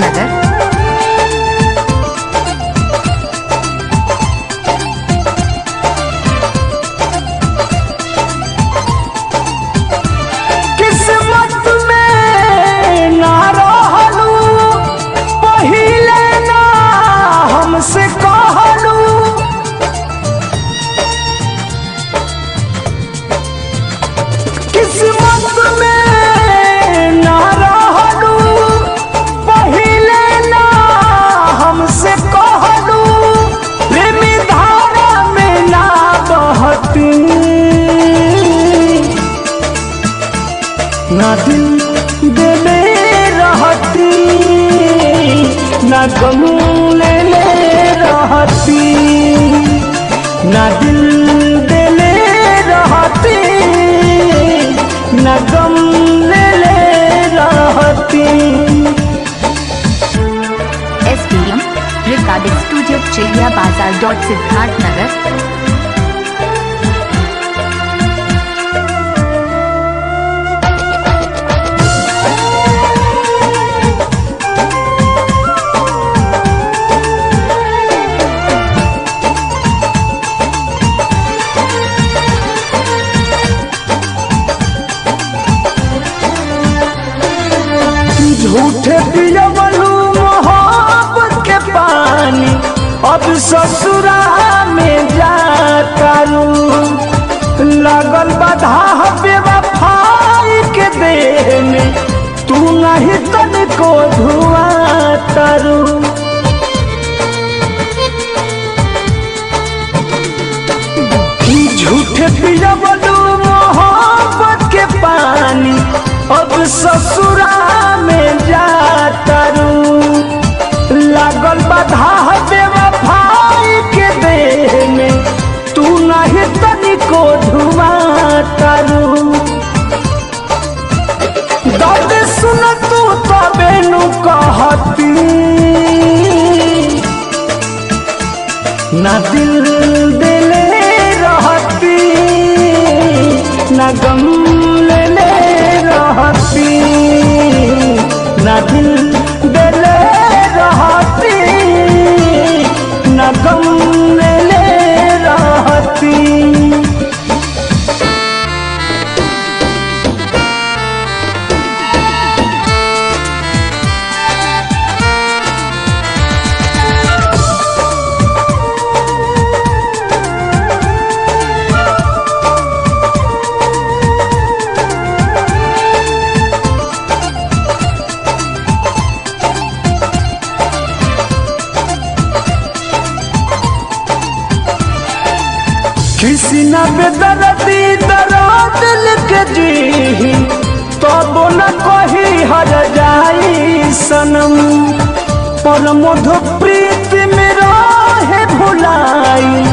सिद्धार्थ नगर किस्मत ना दिल देले रहती ना गम ले ले रहती ना दिल देले रहती ना गम ले ले रहती S P M recording studio Chidiya Bazaar dot Siddharth Nagar. झूठे पियवलू मोहब्बत के पानी। अब ससुरा में जातारू लगल बाधा के में तू नहीं तनिको धुआ तारू। झूठे पियवलू मोहब्बत के पानी। अब ससुरा तनिको धुआ तारू दर्द सुन तू तबे नु कहती ना दिल दिले रहती, ना गम किसी न बेदर्दी दर्द लिख जी तब न कही हर जाई सनम। पर मधु प्रीत में रहे भुलाई।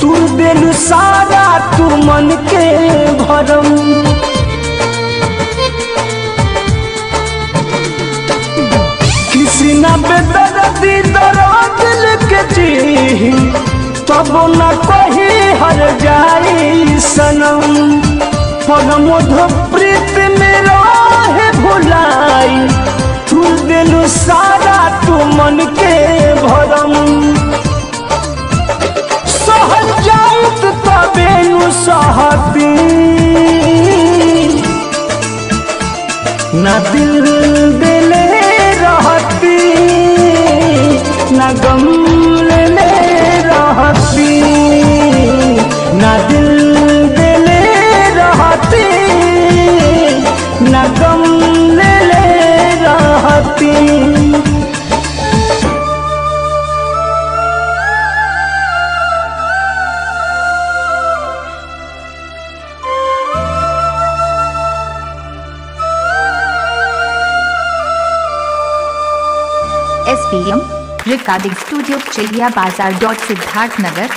तू दिल सारा तू मन के भरम। किसी न बेदर्दी दर्द लिख जी तब न कही हर जाई सनम। पर प्रीत में रहे भुलाई। तू दिल सारा तू मन के भरम। सहज दिल S P M recording studio Chidiya Bazaar dot Siddharth Nagar